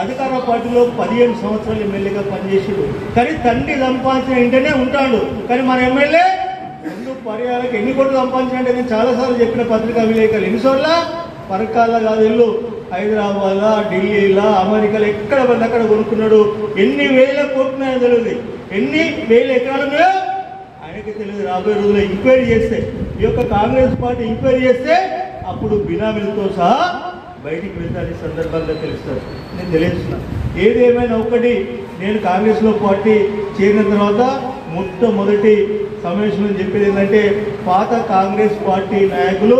అధికార పార్టీలో పదిహేను సంవత్సరాలు ఎమ్మెల్యేగా పనిచేసాడు. కానీ తండ్రి సంపాదించిన ఇంటనే ఉంటాడు. కానీ మన ఎమ్మెల్యే రెండు పర్యాలకు ఎన్ని కోట్లు సంపాదించాడంటే నేను చాలాసార్లు చెప్పిన పత్రికా విలేకరులు ఎన్నిసార్ల? పరకాల కాదు ఇల్లు హైదరాబాద్లా ఢిల్లీలా అమెరికాలో ఎక్కడ పడితే అక్కడ కొనుక్కున్నాడు. ఎన్ని వేల కోట్లు తెలియదు. ఎన్ని వేల ఎకరాలు ఆయనకి తెలియదు. రాబోయే రోజుల్లో ఎంక్వైరీ చేస్తే ఈ యొక్క కాంగ్రెస్ పార్టీ ఎంక్వైరీ చేస్తే అప్పుడు బినామీలతో సహా బయటికి వెళ్తారు సందర్భంగా తెలుస్తారు. నేను తెలియజేస్తున్నా. ఏదేమైనా ఒకటి నేను కాంగ్రెస్లో పార్టీ చేరిన తర్వాత మొట్టమొదటి సమావేశంలో చెప్పేది ఏంటంటే పాత కాంగ్రెస్ పార్టీ నాయకులు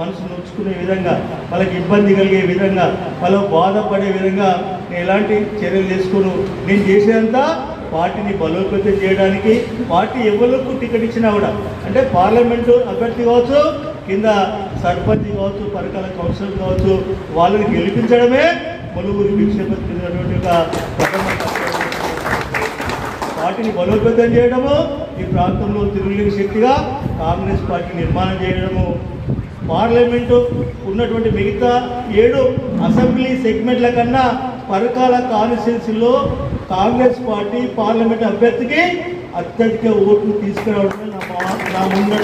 మనసు నొచ్చుకునే విధంగా వాళ్ళకి ఇబ్బంది కలిగే విధంగా వాళ్ళు బాధపడే విధంగా నేను ఎలాంటి చర్యలు తీసుకోను. నేను చేసేంత పార్టీని బలోపేతం చేయడానికి పార్టీ ఎవరికి టికెట్ ఇచ్చినా కూడా అంటే పార్లమెంటు అభ్యర్థి కావచ్చు కింద సర్పంచ్ కావచ్చు పరకాల కౌన్సిల్ కావచ్చు వాళ్ళని గెలిపించడమే పలువురు భిక్షపత్రినటువంటి ఒక ప్రథమ పార్టీని బలోపేతం చేయడము ఈ ప్రాంతంలో తిరుగులేని శక్తిగా కాంగ్రెస్ పార్టీ నిర్మాణం చేయడము. పార్లమెంటు ఉన్నటువంటి మిగతా ఏడు అసెంబ్లీ సెగ్మెంట్ల కన్నా పరకాల కాన్స్టిట్యున్సీలో కాంగ్రెస్ పార్టీ పార్లమెంట్ అభ్యర్థికి అత్యధిక ఓట్లు తీసుకురావడమే నా ముందు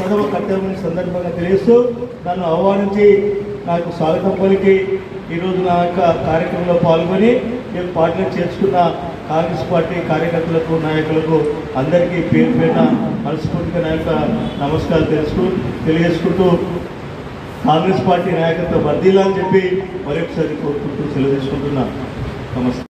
నా ప్రథమ కర్తవ్యం సందర్భంగా తెలియస్తూ నన్ను ఆహ్వానించి నాకు స్వాగతం పలికి ఈరోజు నా యొక్క కార్యక్రమంలో పాల్గొని నేను పార్టీలో చేర్చుకున్న కాంగ్రెస్ పార్టీ కార్యకర్తలకు నాయకులకు అందరికీ పేరు పేరున మనస్ఫూర్తిగా నా యొక్క నమస్కారాలు తెలుసుకు తెలియజేసుకుంటూ కాంగ్రెస్ పార్టీ నాయకత్వం వర్దీలా అని చెప్పి మరొకసారి కోరుకుంటూ సెలవు తీసుకుంటున్నాను